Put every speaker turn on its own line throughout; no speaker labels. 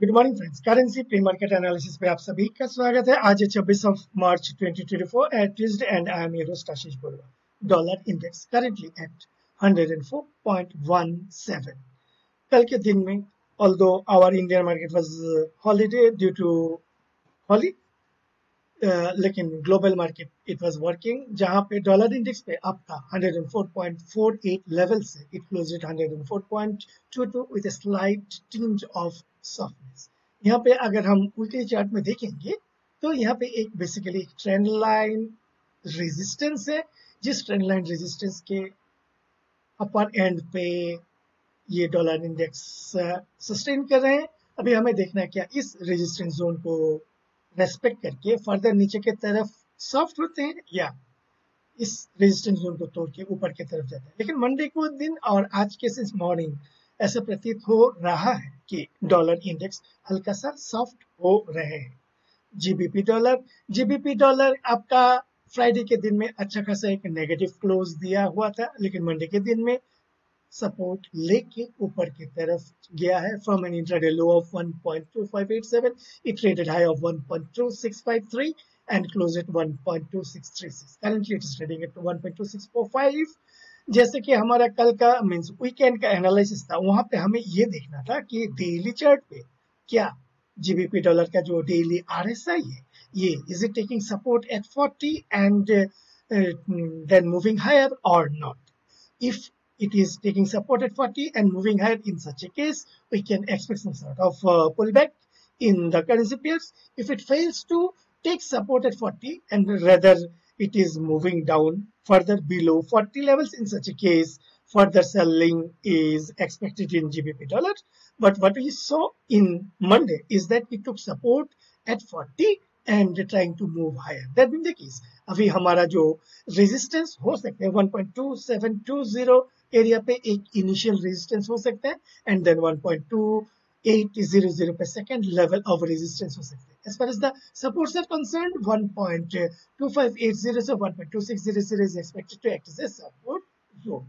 Good morning friends currency pre market analysis पे आप सभी का स्वागत है। आज है 26 of March 2024 at Tuesday and I am your host Ashish Borwa dollar index currently at 104.17 कल के दिन में although our Indian market was holiday due to Holi लेकिन global market it was working जहाँ पे डॉलर इंडेक्स पे up था 104.48 level से it closed at 104.22 with a slight tinge of softness यहाँ पे अगर हम वीकली चार्ट में देखेंगे तो यहाँ पे एक बेसिकली ट्रेंड लाइन रेजिस्टेंस है, जिस ट्रेंड लाइन रेजिस्टेंस के अपर एंड पे ये डॉलर इंडेक्स सस्टेन कर रहे हैं। अभी हमें देखना है क्या इस रेजिस्टेंस जोन को रेस्पेक्ट करके फर्दर नीचे के तरफ़ सॉफ्ट होते हैं या इस रेजिस्टेंस जोन को तोड़ के ऊपर की तरफ़ जाते हैं। लेकिन मंडे को दिन और आज के सिंस मॉर्निंग ऐसा प्रतीत हो रहा है कि डॉलर इंडेक्स हल्का सा सॉफ्ट हो रहे हैं। जीबीपी डॉलर जीबीपी डॉलर आपका फ्राइडे के दिन में अच्छा खासा एक नेगेटिव क्लोज दिया हुआ था, लेकिन मंडे के दिन में सपोर्ट लेके ऊपर की तरफ़ गया है from an intraday low of 1.2587 it traded high of 1.2653 and closed at 1.2636 currently it is trading at 1.2645 जैसे कि हमारा कल का मीन्स वीकेंड का एनालिसिस था, वहाँ पे हमें ये देखना था कि डेली चार्ट पे क्या जीबीपी डॉलर का जो डेली आरएसआई है, ये is it taking support at 40 and then moving higher और not if it is taking support at 40 and moving higher in such a case we can expect some sort of pull back in the currency pairs if it fails to take support at 40 and rather it is moving down further below 40 levels. In such a case, further selling is expected in GBP dollar. But what we saw in Monday is that it took support at 40 and trying to move higher that being the case if we have resistance resistance, सकते हैं 1.2720 area. Pe एक initial resistance हो सकता and then 1.2 per second level of resistance was. As far as the supports are concerned, 1.2580 so 1.2600 is expected to act as a support zone.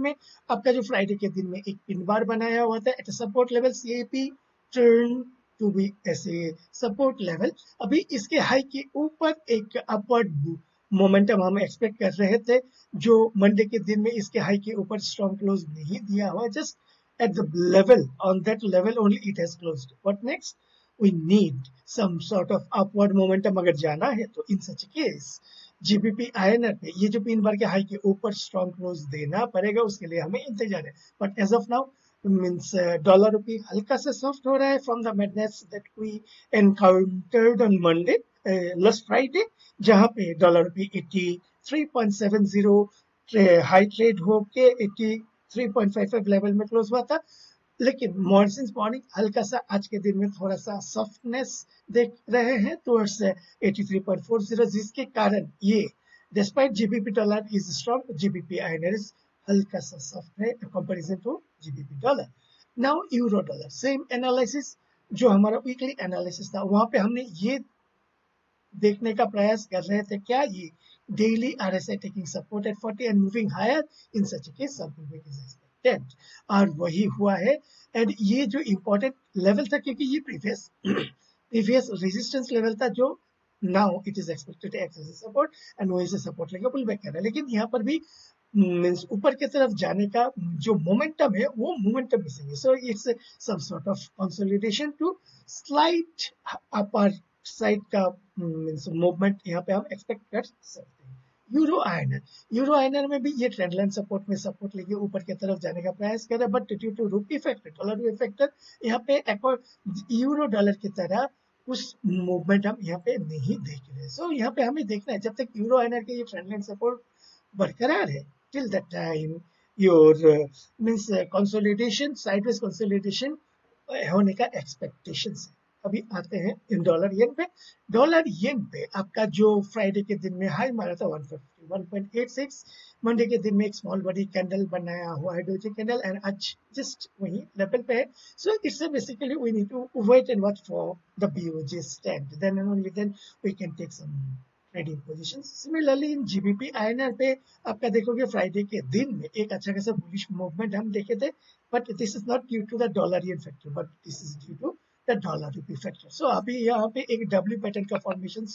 में आपका जो Friday के दिन में एक पिन बार बनाया हुआ था at support level CAP turn to be ऐसे सपोर्ट लेवल अभी इसके हाई के ऊपर एक अपवर्ड मोमेंटम हम एक्सपेक्ट कर रहे थे जो मंडे के दिन में इसके हाई के ऊपर स्ट्रॉन्ग क्लोज नहीं दिया हुआ just at the level on that level only it has closed what next we need some sort of upward momentum अगर जाना है तो in such case GBP INR पे ये जो पिन बार के हाई के ऊपर स्ट्रॉन्ग क्लोज देना पड़ेगा उसके लिए हमें इंतज़ार है। But as of now means uh, dollar हल्का सा सॉफ्ट हो रहा है from the madness that we encountered on Monday uh, last जहाँ पे डॉलर रुपी 83.70 हाई ट्रेड होके 83.55 लेवल में क्लोज हुआ था। लेकिन मॉर्निंग मॉर्निंग हल्का सा आज के दिन में थोड़ा सा सॉफ्टनेस देख रहे हैं टुवर्ड्स 83.40 जिसके कारण ये despite GBP dollar is strong GBP INR is हल्का सा सॉफ्ट है comparison to GBP dollar now euro dollar same analysis जो हमारा वीकली एनालिसिस था। वहाँ पे हमने ये देखने का प्रयास कर रहे थे, क्या ये daily RSI taking support at 40 and moving higher in such a case something big is expected और वही हुआ है एंड ये जो इंपॉर्टेंट लेवल था, क्योंकि ये प्रीवियस प्रीवियस रेजिस्टेंस लेवल था जो now it is expected act as support and वही से सपोर्ट लेके पुल बैक कर रहा है। लेकिन यहाँ पर भी मीन्स ऊपर की तरफ़ जाने का जो मोमेंटम है, वो मोमेंटम मिसिंग है। So it's some sort of consolidation to slight upper side का मीन्स मूवमेंट यहाँ पे हम एक्सपेक्ट कर सकते यूरो आयनर यूरो आयनर में भी ये ट्रेंड लाइन सपोर्ट में सपोर्ट लेके ऊपर की तरफ़ जाने का प्रयास कर रहा है but due to rupee factor dollar factor यहाँ पे यूरो डॉलर की तरह उस मूवमेंट हम यहाँ पे नहीं देख रहे। सो so, यहाँ पे हमें देखना है जब तक यूरो आयनर के ये ट्रेंड लाइन सपोर्ट बरकरार है till your uh, means uh, consolidation sideways consolidation होने का एक्सपेक्टेशन है। अभी आते हैं इन डॉलर येन पे। डॉलर येन पे आपका जो फ्राइडे के दिन में हाई मारा था 150 1.86 मंडे के दिन में एक स्मॉल बॉडी कैंडल बनाया हुआ है डोजी कैंडल एंड आज जस्ट वही लेवल पे so it's basically we need to wait and watch for the BOJ stand then and only then we can take some trading position similarly in GBP INR पे आपका देखोगे Friday के दिन में एक अच्छा खासा बुलिश मूवमेंट हम देखे थे। But this is not due to the dollar yen factor but this is due to the dollar rupee factor so अभी यहाँ पे एक डब्ल्यू पैटर्न का फॉर्मेशन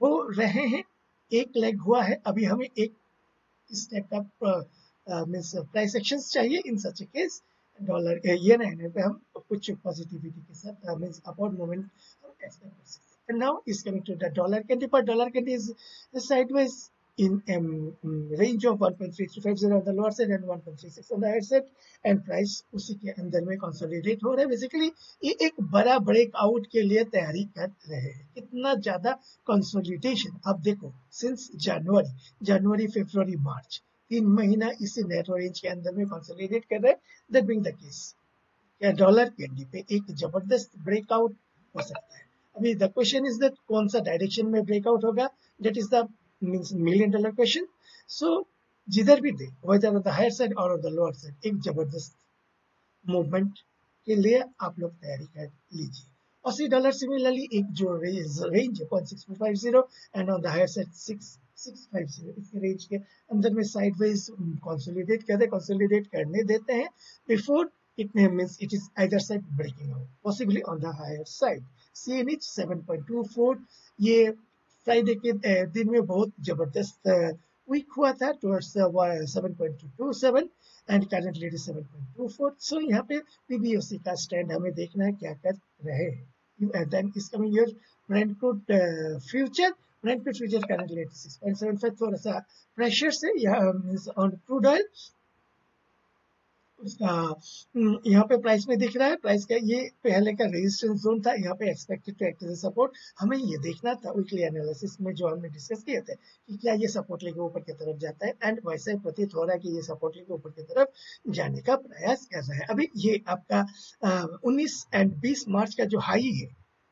हो रहे हैं। एक लेग हुआ है। अभी हमें एक इस टाइप का मीन्स प्राइस एक्शन चाहिए इन सच केस डॉलर ये नहीं पे हम कुछ पॉजिटिविटी के साथ मीन्स अपवर्ड मूवमेंट हम एक्सपेक्ट कर सकते हैं। And now is coming to the dollar candy but dollar candy is sideways in um, range of 1.3350 on the lower side and 1.36 on the higher side. And price उसी के अंदर में consolidate हो रहा है. बेसिकली ये एक बड़ा ब्रेकआउट के लिए तैयारी कर रहे हैं. कितना ज़्यादा कंसोलिडेशन अब देखो सिंस जनवरी जनवरी फरवरी मार्च तीन महीना इसी नेट रेंज के अंदर में कंसोलिडेट कर रहे हैं. दैट बिंग द केस क्या डॉलर कैंडी पे एक ज़बरदस्त ब्रेकआउट हो सकता है? अभी द क्वेश्चन इज़ दैट कौन सा डायरेक्शन में ब्रेकआउट होगा? That is the means million dollar question so जिधर भी they whether on the higher side और ऑन द लोअर साइड एक ज़बरदस्त मूवमेंट के लिए आप लोग तैयारी कर लीजिए। अस्सी डॉलर सिमिलरली एक जो रेंज रेंज है point six five zero and on the higher side six six five zero इसके रेंज के अंदर में साइडवेज कंसोलिडेट कर दे कंसोलिडेट करने देते हैं। Before it means it is either side breaking out, possibly on the higher side CNH 7.24 ये Friday के दिन में बहुत ज़बरदस्त वीक हुआ था towards 7.227 and currently it is 7.24 so यहाँ पे पीबीओसी का स्टैंड हमें देखना है क्या कर रहे हैं। Then is coming your Brent crude future Brent crude future currently 86.75 थोड़ा सा प्रेशर से यहाँ ऑन क्रूड ऑयल यहाँ पे प्राइस में दिख रहा है। प्राइस का ये पहले का रेजिस्टेंस जोन था, यहाँ पे एक्सपेक्टेड टू एक्ट सपोर्ट हमें ये देखना था वीकली एनालिसिस में जो हमने डिस्कस किए थे, कि क्या ये सपोर्ट लेके ऊपर की तरफ़ जाता है। एंड वैसे प्रतीत हो रहा है कि ये सपोर्ट लेके ऊपर की तरफ़ जाने का प्रयास कर रहा है। अभी ये आपका उन्नीस एंड बीस मार्च का जो हाई है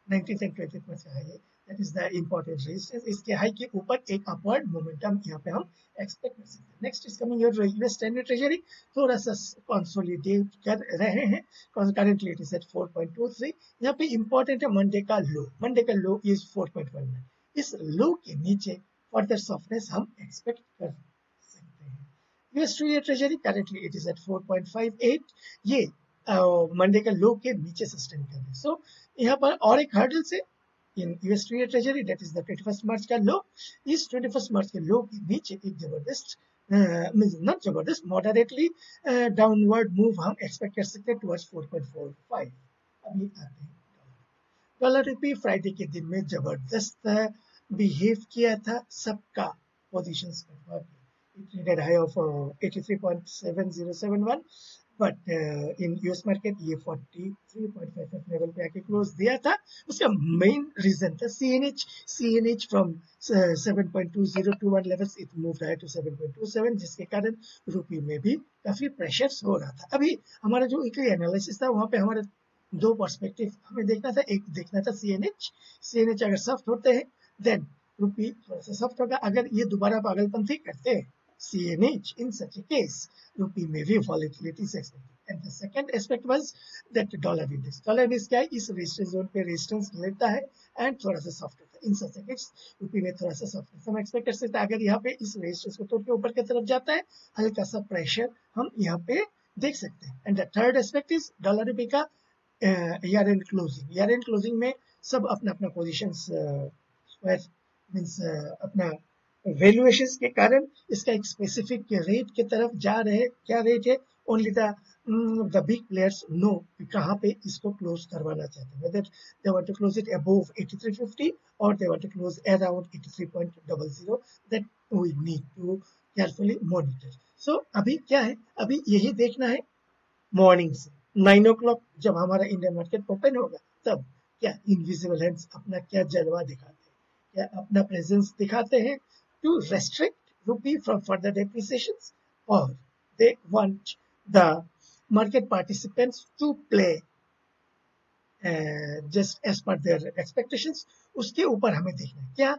नाइनटीन एंड ट्वेंटी मार्च का हाई है that is the important resistance इसके हाई के ऊपर एक अपवर्ड मोमेंटम यहाँ पे हम एक्सपेक्ट कर सकते हैं। Next is coming your US ten treasury थोड़ा सा कंसोलिडेट कर रहे हैं। करंटली इट इज़ एट 4.23 यहाँ पे इंपॉर्टेंट है मंडे का लो मंडे का लो इज़ 4.19 इस लो के नीचे फर्दर सॉफ्टनेस हम एक्सपेक्ट कर सकते हैं। US treasury currently it is at 4.58 ये मंडे uh, का लो के नीचे सस्टेन कर रहे हैं। सो so, यहाँ पर और एक हर्डल से in US treasury that is the 21st March का लो इस 21st March के लो के नीचे एक ज़बरदस्त नॉट ज़बरदस्त मॉडरेटली डाउनवर्ड मूव हम एक्सपेक्ट कर सकते हैं टुवर्ड्स 4.45 अभी आते हैं। डॉलर रुपी फ्राइडे के दिन में ज़बरदस्त बिहेव किया था सबका positions it traded high of uh, 83.7071 but in US market ये 43.55 लेवल पे आके क्लोज दिया था। उसका मेन रीजन था CNH CNH from 7.2021 levels it moved higher to 7.27 जिसके कारण रुपी में भी काफ़ी प्रेशर्स हो रहा था। अभी हमारा जो वीकली एनालिसिस था, वहाँ पे हमारे दो पर्सपेक्टिव हमें देखना था। एक देखना था सीएनएच सीएनएच अगर सॉफ्ट होते हैं देन रुपी थोड़ा सा सॉफ्ट होगा। अगर ये दोबारा पागलपंथी करते हैं CNH. In such a case, rupee may be volatility is expected. And the second aspect was that dollar index. Dollar index क्या है इस रेजिस्टेंस जोन पे रेजिस्टेंस लेता है एंड थोड़ा सा सॉफ्ट होता है इन सच केस रुपी में थोड़ा सा सॉफ्ट हम एक्सपेक्ट कर सकते हैं अगर यहाँ पे इस रेजिस्टेंस को तोड़ के ऊपर की तरफ़ जाता है हल्का सा प्रेशर हम यहाँ पे देख सकते हैं and the third aspect is dollar rupee का year end closing year end closing में सब अपना अपना पोजिशन मीन्स अपना वैल्यूएशन के कारण इसका एक स्पेसिफिक रेट की तरफ़ जा रहे, क्या रेट है? Only the the big players know कहाँ पे इसको क्लोज करवाना चाहते हैं। Whether they want to close it above 8350 और they want to close around 83.00 that we need to carefully monitor so अभी क्या है? अभी यही देखना है मॉर्निंग से नाइन ओ जब हमारा इंडियन मार्केट ओपन होगा, तब क्या इनविजिबल हैंड्स अपना क्या जलवा दिखाते हैं? क्या अपना प्रेजेंस दिखाते हैं? To restrict rupee from further depreciations or they want the market participants to play uh, just as per their expectations उसके ऊपर हमें देखना है क्या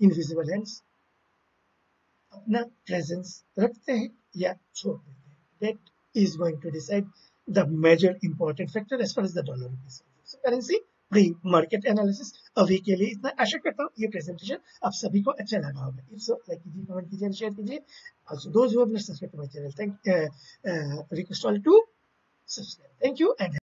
इनविजिबल हैंड्स अपना प्रेजेंस रखते हैं या छोड़ देते हैं that is going to decide the major important factor as far as the dollar is pre market analysis अभी के लिए इतना आशा करता हूँ ये प्रेजेंटेशन आप सभी को अच्छा लगा होगा। इफ़ सो लाइक कीजिए कमेंट कीजिए शेयर कीजिए। Also those who have not subscribe to my channel thank request all to subscribe thank you and